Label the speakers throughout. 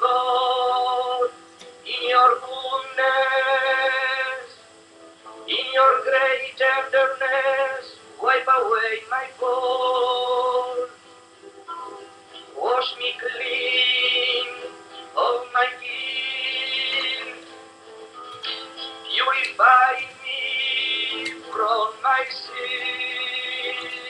Speaker 1: God, in your goodness, in your great tenderness, wipe away my fault. Wash me clean of my guilt. Purify me from my sin.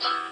Speaker 1: Bye.